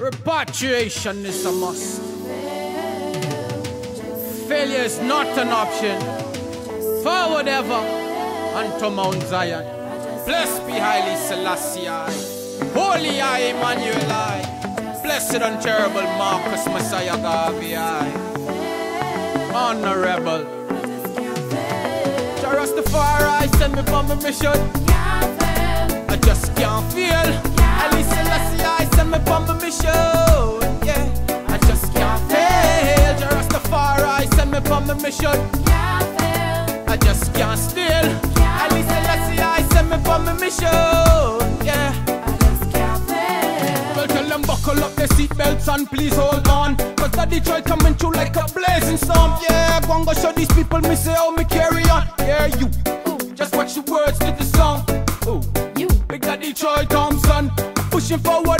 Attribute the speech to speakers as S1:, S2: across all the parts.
S1: Repatriation is a must. Failure is not an option. Forward ever unto Mount Zion. Blessed be Haile Selassie. Holy I, Emmanuel I. Blessed and terrible Marcus Messiah Garvey I. Honorable. Rastafari send me for my mission. I just can't feel. Send me for my mission. Yeah, I just can't fail. Rastafari send me for my mission. I just can't steal. At least Selassie I send me for my mission. Yeah. I just can't fail. Well, tell them buckle up their seatbelts and please hold on. Cause the Jah Troy coming through like a blazing storm. Yeah, go go show these people me say how me carry on. Yeah, you. Just watch the words to the song. Ooh.
S2: You.
S1: Big Daddy Troy Thompson. Pushing forward from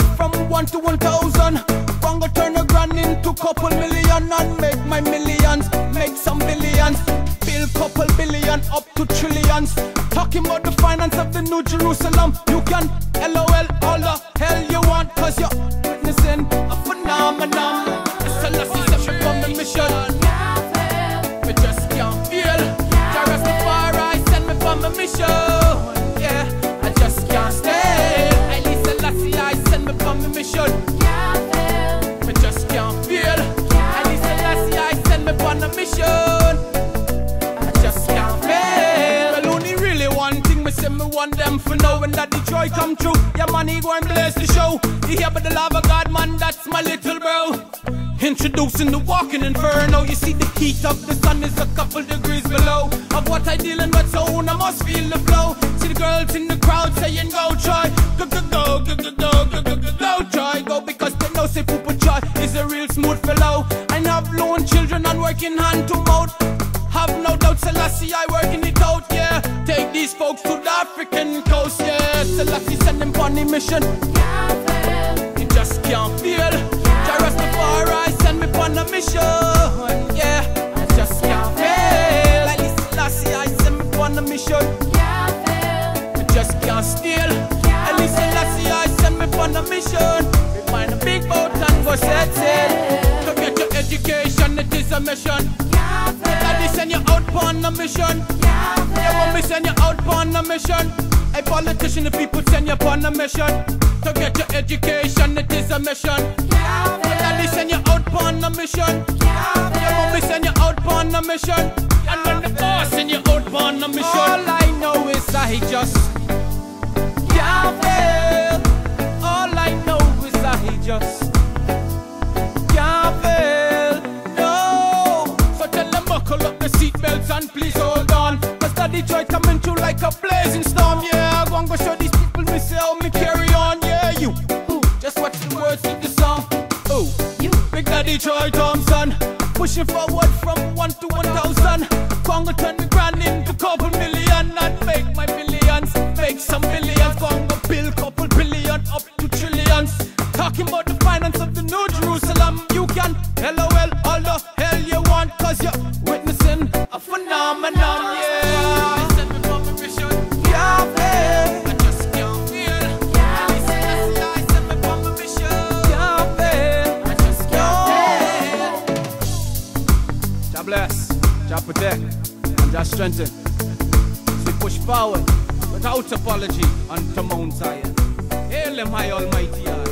S1: one to one thousand. Bongo turn a grand into couple million and make my millions. Make some billions. Build couple billion up to trillions. Talking about the finance of the New Jerusalem. You can LOL all the hell you want. Cause you're witnessing a phenomenon. I just can't fail. Well, only really one thing me say me want them for know when that Jah Troy come true. Yeah, money go and blaze the show. You hear about the love of God, man, that's my little bro. Introducing the walking inferno. You see the heat of the sun is a couple degrees below of what I deal dealing with, so I must feel the flow. See the girls in the crowd saying, working hand to mouth. Have no doubt, Selassie, I working it out, yeah. Take these folks to the African coast, yeah. Selassie send them on the mission. You just can't feel. Rastafari send me on a mission, yeah. I just can't fail. Least Selassie, I send me on a mission. I just can't steal. At least Selassie, I send me on a mission. We find a big boat and go set sail. To get your education, is a mission. Daddy send you out on a mission. Yeah, want me send you out on a mission. A politician, the people send you upon a mission. To get your education, it is a mission. Daddy send you out on a mission. Yeah, want me send you out on a mission. And when the boss send you out on a mission. All I know is I just can't. All I know is I just hold on. Cause the Jah Troy coming through like a blazing storm. Yeah, I go and go show these people me say how me carry on. Yeah, you. Just watch the words of the song. Oh,
S2: You.
S1: Big Daddy Troy Thompson. Pushing forward from one to one thousand. Congo turn the grand into bless, God protect, and God strengthen. As we push forward without apology unto Mount Zion. Hail him, Almighty. I.